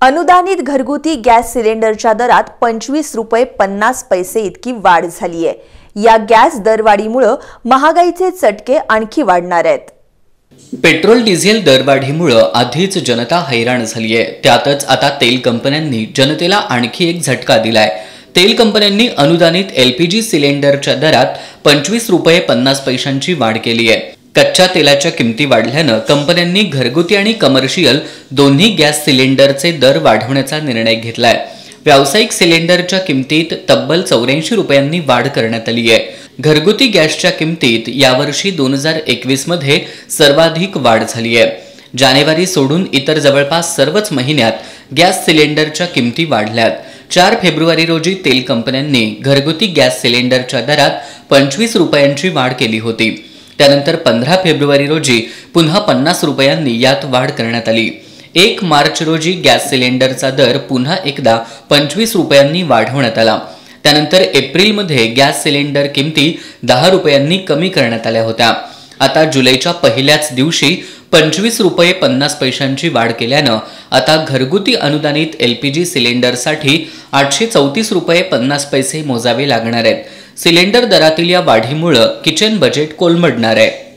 अनुदानित घरगुती गॅस सिलेंडरच्या दरात पंचवीस रुपये पन्नास पैसे इतकी वाढ झाली आहे. या गॅस दरवाढीमुळं महागाईचे चटके आणखी वाढणार आहेत. पेट्रोल डिझेल दरवाढीमुळं आधीच जनता हैराण झाली आहे. त्यातच आता तेल कंपन्यांनी जनतेला आणखी एक झटका दिलाय. तेल कंपन्यांनी अनुदानित एलपीजी सिलेंडरच्या दरात पंचवीस रुपये पन्नास पैशांची वाढ केली आहे. कच्च्या तेलाच्या किमती वाढल्यानं कंपन्यांनी घरगुती आणि कमर्शियल दोन्ही गॅस सिलेंडरचे दर वाढवण्याचा निर्णय घेतलाय. व्यावसायिक सिलेंडरच्या किमतीत तब्बल चौऱ्याऐंशी रुपयांनी वाढ करण्यात आली आहे. घरगुती गॅसच्या किमतीत यावर्षी दोन हजार एकवीसमध्ये सर्वाधिक वाढ झाली आहे. जानेवारी सोडून इतर जवळपास सर्वच महिन्यात गॅस सिलेंडरच्या किमती वाढल्यात. चार फेब्रुवारी रोजी तेल कंपन्यांनी घरगुती गॅस सिलेंडरच्या दरात पंचवीस रुपयांची वाढ केली होती. त्यानंतर पंधरा फेब्रुवारी रोजी पुन्हा पन्नास रुपयांनी यात वाढ करण्यात आली. एक मार्च रोजी गॅस सिलेंडरचा दर पुन्हा एकदा पंचवीस रुपयांनी वाढवण्यात आला. त्यानंतर एप्रिलमध्ये गॅस सिलेंडर किमती दहा रुपयांनी कमी करण्यात आल्या होत्या. आता जुलैच्या पहिल्याच दिवशी पंचवीस रुपये पन्नास पैशांची वाढ केल्यानं आता घरगुती अनुदानित एलपीजी सिलेंडरसाठी आठशे चौतीस रुपये पन्नास पैसे मोजावे लागणार आहेत. सिलेंडर दरातील या वाढीमुळं किचन बजेट कोलमडणार आहे.